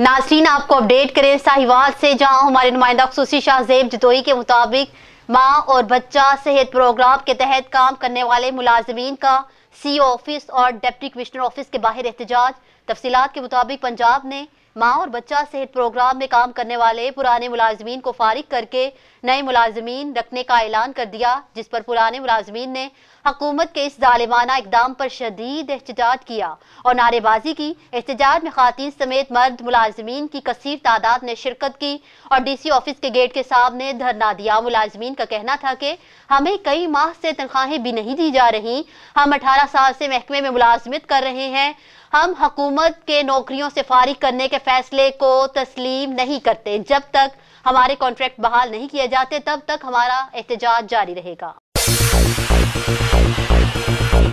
नाजरीन, आपको अपडेट करें साहिवाल से, जहाँ हमारे नुमाइंदा खसूसी शाहजेब जदोई के मुताबिक माँ और बच्चा सेहत प्रोग्राम के तहत काम करने वाले मुलाजमीन का सी ऑफ़िस और डिप्टी कमिश्नर ऑफ़िस के बाहर एहतजाज। तफसीत के मुताबिक पंजाब ने माँ और बच्चा सेहत प्रोग्राम में काम करने वाले पुराने मुलाजमीन को फारिग करके नए मुलाजमीन रखने का ऐलान कर दिया, जिस पर पुराने मुलाजमीन ने हकूमत के इस जालिमाना इकदाम पर शदीद एहतजाज किया और नारेबाजी की, एहतजाज में खातन समेत मर्द मुलाजमीन की कसर तादाद ने शिरकत की और डी सी ऑफ़िस के गेट के सामने धरना दिया। मुलाजमीन का कहना था कि हमें कई माह से तनख्वाहें भी नहीं दी जा रही, हम अठारह साल से महकमे में मुलाजमत कर रहे हैं हम हकूमत के नौकरियों से फारिग करने के फैसले को तस्लीम नहीं करते। जब तक हमारे कॉन्ट्रैक्ट बहाल नहीं किए जाते, तब तक हमारा एहतजाज जारी रहेगा।